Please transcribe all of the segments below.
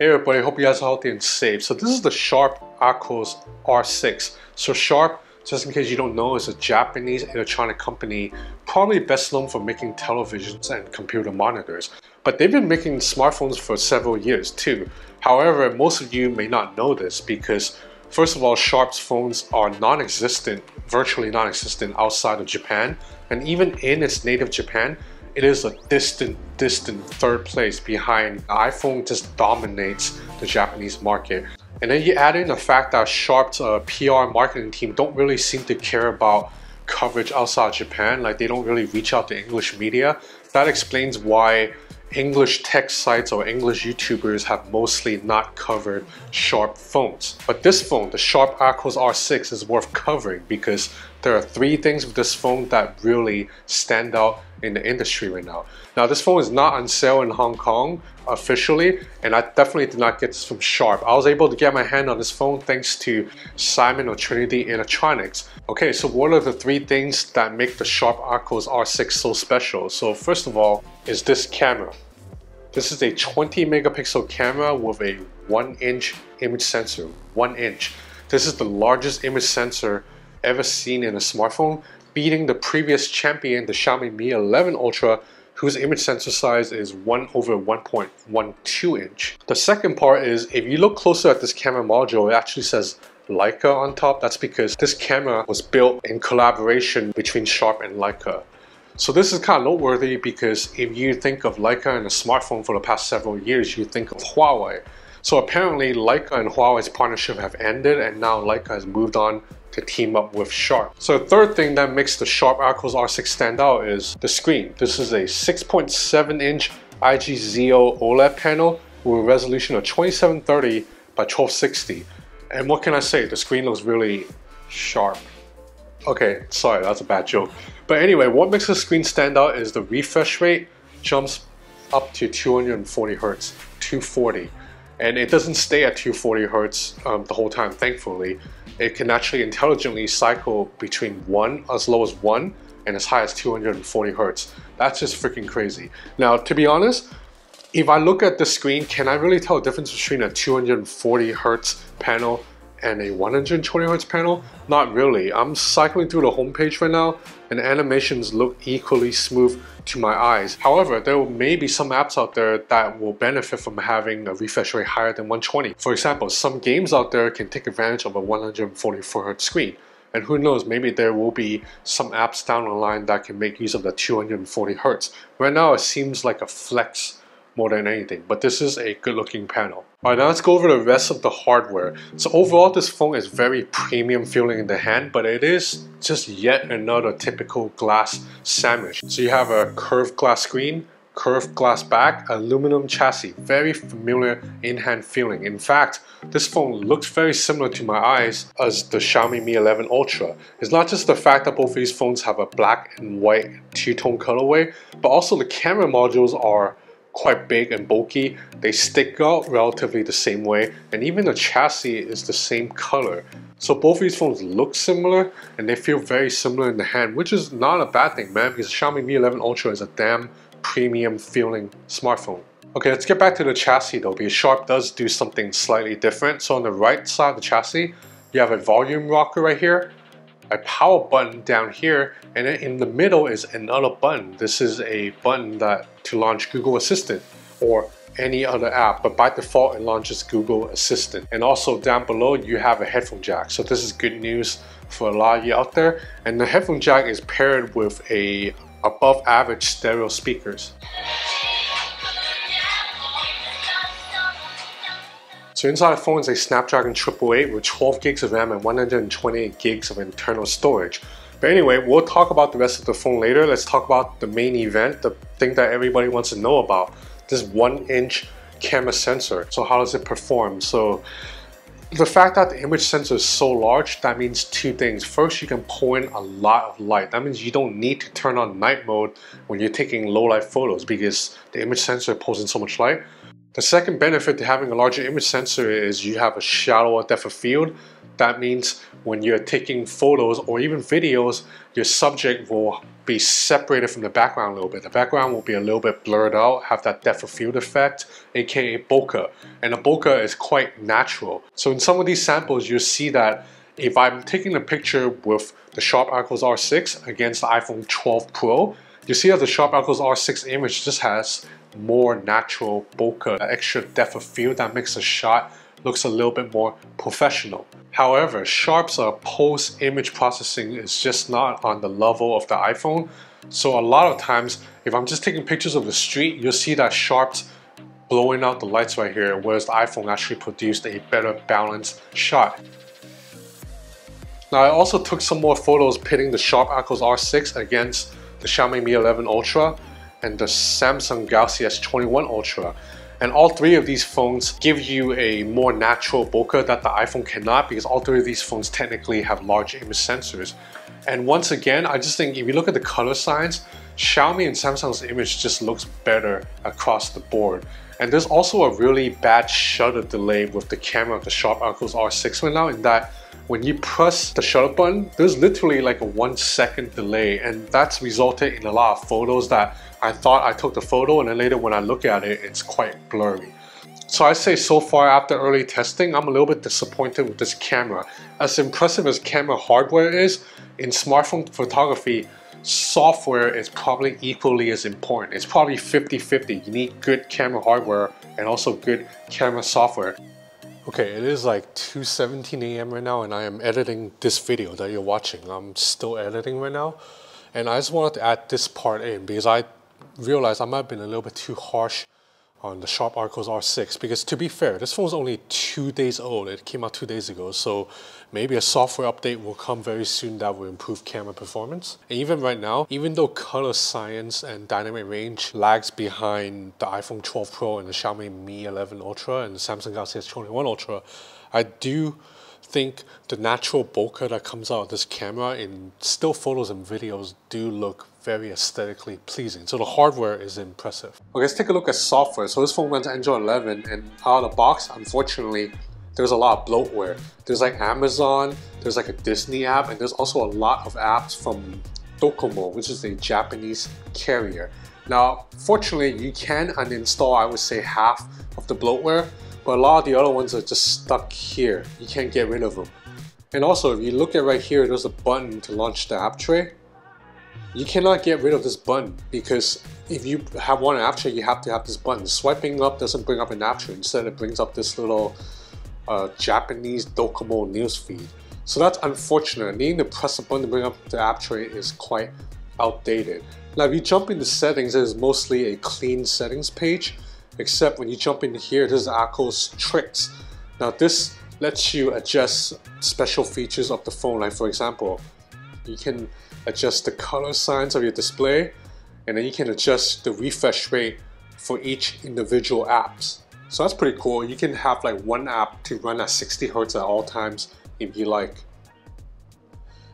Hey everybody, hope you guys are healthy and safe. So this is the Sharp Aquos R6. So Sharp, just in case you don't know, is a Japanese electronic company, probably best known for making televisions and computer monitors. But they've been making smartphones for several years too. However, most of you may not know this because First of all, Sharp's phones are non-existent, virtually non-existent outside of Japan, and even in its native Japan, it is a distant, distant third place behind iPhone just dominates the Japanese market. And then you add in the fact that Sharp's uh, PR marketing team don't really seem to care about coverage outside Japan, like they don't really reach out to English media. That explains why English tech sites or English YouTubers have mostly not covered Sharp phones. But this phone, the Sharp Aquos R6 is worth covering because there are three things with this phone that really stand out in the industry right now. Now this phone is not on sale in Hong Kong officially and I definitely did not get this from Sharp. I was able to get my hand on this phone thanks to Simon of Trinity Electronics. Okay, so what are the three things that make the Sharp Aquos R6 so special? So first of all is this camera. This is a 20 megapixel camera with a 1 inch image sensor, 1 inch. This is the largest image sensor ever seen in a smartphone, beating the previous champion, the Xiaomi Mi 11 Ultra, whose image sensor size is 1 over 1.12 inch. The second part is, if you look closer at this camera module, it actually says Leica on top. That's because this camera was built in collaboration between Sharp and Leica. So this is kind of noteworthy because if you think of Leica and a smartphone for the past several years, you think of Huawei. So apparently Leica and Huawei's partnership have ended and now Leica has moved on team up with Sharp. So the third thing that makes the Sharp Aquos R6 stand out is the screen. This is a 6.7 inch IGZO OLED panel with a resolution of 2730 by 1260. And what can I say? The screen looks really sharp. Okay, sorry, that's a bad joke. But anyway, what makes the screen stand out is the refresh rate jumps up to 240 hertz, 240. And it doesn't stay at 240 hertz um, the whole time, thankfully. It can actually intelligently cycle between 1, as low as 1, and as high as 240 hertz. That's just freaking crazy. Now, to be honest, if I look at the screen, can I really tell the difference between a 240 hertz panel and a 120 hertz panel? Not really. I'm cycling through the homepage right now and animations look equally smooth to my eyes. However, there may be some apps out there that will benefit from having a refresh rate higher than 120. For example, some games out there can take advantage of a 144 hertz screen. And who knows, maybe there will be some apps down the line that can make use of the 240 hertz. Right now, it seems like a flex more than anything, but this is a good looking panel. Alright, now let's go over the rest of the hardware. So overall, this phone is very premium feeling in the hand, but it is just yet another typical glass sandwich. So you have a curved glass screen, curved glass back, aluminum chassis, very familiar in-hand feeling. In fact, this phone looks very similar to my eyes as the Xiaomi Mi 11 Ultra. It's not just the fact that both of these phones have a black and white two-tone colorway, but also the camera modules are quite big and bulky. They stick out relatively the same way and even the chassis is the same color. So both these phones look similar and they feel very similar in the hand which is not a bad thing man because the Xiaomi Mi 11 Ultra is a damn premium feeling smartphone. Okay, let's get back to the chassis though because Sharp does do something slightly different. So on the right side of the chassis, you have a volume rocker right here a power button down here and in the middle is another button. This is a button that to launch Google Assistant or any other app, but by default it launches Google Assistant. And also down below you have a headphone jack. So this is good news for a lot of you out there. And the headphone jack is paired with a above average stereo speakers. So inside the phone is a Snapdragon 888 with 12 gigs of RAM and 128 gigs of internal storage. But anyway, we'll talk about the rest of the phone later. Let's talk about the main event, the thing that everybody wants to know about. This one inch camera sensor. So how does it perform? So the fact that the image sensor is so large, that means two things. First, you can pull in a lot of light. That means you don't need to turn on night mode when you're taking low light photos because the image sensor pulls in so much light. The second benefit to having a larger image sensor is you have a shallower depth of field. That means when you're taking photos or even videos, your subject will be separated from the background a little bit. The background will be a little bit blurred out, have that depth of field effect, aka bokeh. And the bokeh is quite natural. So in some of these samples, you see that if I'm taking a picture with the Sharp Aquos R6 against the iPhone 12 Pro, you see that the Sharp Aquos R6 image just has more natural bokeh, extra depth of field that makes a shot looks a little bit more professional. However, Sharp's uh, post-image processing is just not on the level of the iPhone. So a lot of times, if I'm just taking pictures of the street, you'll see that Sharp's blowing out the lights right here, whereas the iPhone actually produced a better balanced shot. Now I also took some more photos pitting the Sharp Aquos R6 against the Xiaomi Mi 11 Ultra and the Samsung Galaxy S21 Ultra. And all three of these phones give you a more natural bokeh that the iPhone cannot because all three of these phones technically have large image sensors. And once again, I just think if you look at the color science, Xiaomi and Samsung's image just looks better across the board. And there's also a really bad shutter delay with the camera of the Sharp Aquos R6 right now in that when you press the shutter button, there's literally like a one second delay and that's resulted in a lot of photos that I thought I took the photo and then later when I look at it, it's quite blurry. So I say so far after early testing, I'm a little bit disappointed with this camera. As impressive as camera hardware is, in smartphone photography, software is probably equally as important. It's probably 50-50. You need good camera hardware and also good camera software. Okay, it is like 2.17 a.m. right now and I am editing this video that you're watching. I'm still editing right now. And I just wanted to add this part in because I realized I might have been a little bit too harsh on the Sharp Aquos R6 because to be fair, this phone is only two days old. It came out two days ago, so maybe a software update will come very soon that will improve camera performance. And even right now, even though color science and dynamic range lags behind the iPhone 12 Pro and the Xiaomi Mi 11 Ultra and the Samsung Galaxy S21 Ultra, I do think the natural bokeh that comes out of this camera in still photos and videos do look very aesthetically pleasing. So the hardware is impressive. Okay, let's take a look at software. So this phone runs Android 11 and out of the box, unfortunately, there's a lot of bloatware. There's like Amazon, there's like a Disney app, and there's also a lot of apps from Docomo, which is a Japanese carrier. Now, fortunately, you can uninstall, I would say, half of the bloatware, but a lot of the other ones are just stuck here. You can't get rid of them. And also, if you look at right here, there's a button to launch the app tray. You cannot get rid of this button because if you have one tray, you have to have this button. Swiping up doesn't bring up an tray. Instead, it brings up this little uh, Japanese Docomo newsfeed. So that's unfortunate. Needing to press a button to bring up the app tray is quite outdated. Now, if you jump into settings, it is mostly a clean settings page except when you jump in here, this is Aquos tricks. Now this lets you adjust special features of the phone. Like for example, you can adjust the color signs of your display and then you can adjust the refresh rate for each individual apps. So that's pretty cool. You can have like one app to run at 60 Hertz at all times if you like.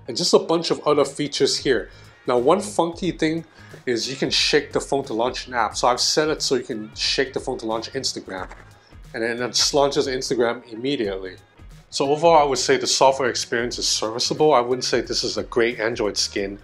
And just a bunch of other features here. Now one funky thing is you can shake the phone to launch an app. So I've set it so you can shake the phone to launch Instagram. And then it just launches Instagram immediately. So overall, I would say the software experience is serviceable. I wouldn't say this is a great Android skin,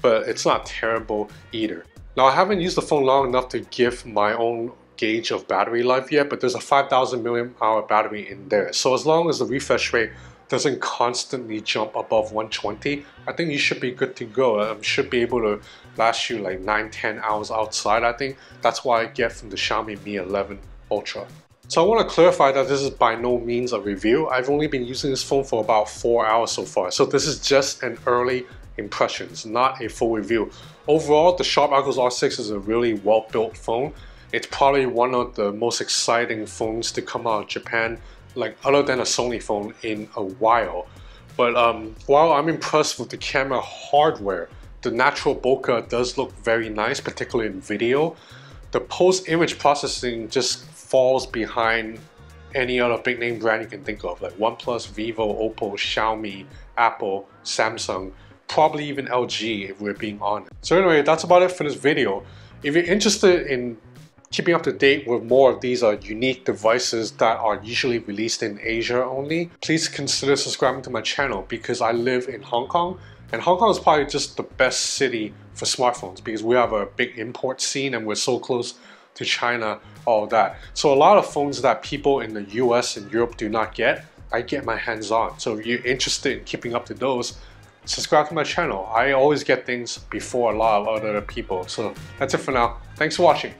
but it's not terrible either. Now I haven't used the phone long enough to give my own gauge of battery life yet, but there's a 5000 milliamp hour battery in there. So as long as the refresh rate doesn't constantly jump above 120, I think you should be good to go. Um, should be able to last you like 9-10 hours outside, I think. That's what I get from the Xiaomi Mi 11 Ultra. So I want to clarify that this is by no means a review. I've only been using this phone for about 4 hours so far. So this is just an early impressions, not a full review. Overall, the Sharp Aquos R6 is a really well-built phone. It's probably one of the most exciting phones to come out of Japan like other than a Sony phone in a while. But um, while I'm impressed with the camera hardware, the natural bokeh does look very nice, particularly in video. The post-image processing just falls behind any other big name brand you can think of, like OnePlus, Vivo, Oppo, Xiaomi, Apple, Samsung, probably even LG if we're being honest. So anyway, that's about it for this video. If you're interested in keeping up to date with more of these uh, unique devices that are usually released in Asia only, please consider subscribing to my channel because I live in Hong Kong And Hong Kong is probably just the best city for smartphones because we have a big import scene and we're so close to China, all that. So a lot of phones that people in the US and Europe do not get, I get my hands on. So if you're interested in keeping up to those, subscribe to my channel. I always get things before a lot of other people. So that's it for now. Thanks for watching.